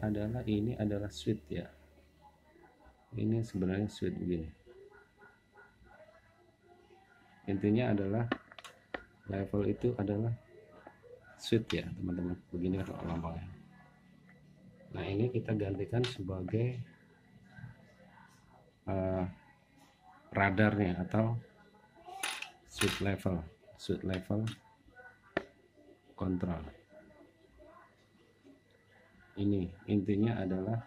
adalah ini adalah switch ya. Ini sebenarnya switch begini. Intinya adalah level itu adalah switch ya teman-teman. Begini kalau lambangnya nah ini kita gantikan sebagai uh, radarnya atau switch level switch level kontrol ini intinya adalah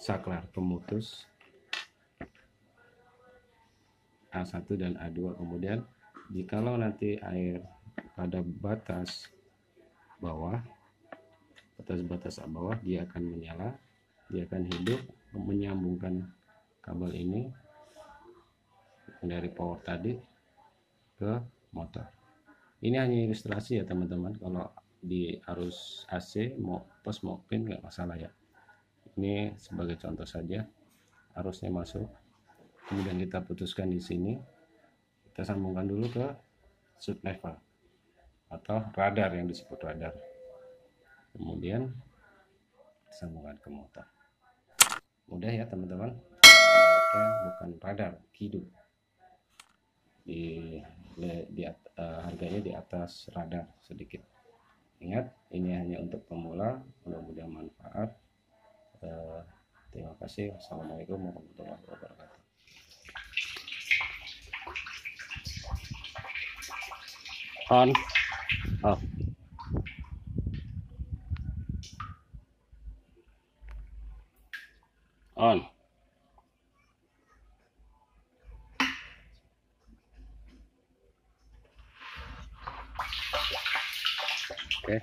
saklar pemutus A1 dan A2 kemudian jikalau nanti air pada batas bawah batas-batas bawah dia akan menyala dia akan hidup menyambungkan kabel ini dari power tadi ke motor. Ini hanya ilustrasi ya teman-teman. Kalau di arus AC mau plus mau pin nggak masalah ya. Ini sebagai contoh saja arusnya masuk kemudian kita putuskan di sini kita sambungkan dulu ke sub level atau radar yang disebut radar. Kemudian sambungan ke motor. Mudah ya teman-teman? Bukan radar kidu di, di uh, harganya di atas radar sedikit ingat ini hanya untuk pemula mudah-mudahan manfaat. Uh, terima kasih. Wassalamualaikum warahmatullahi wabarakatuh. On. Off on okay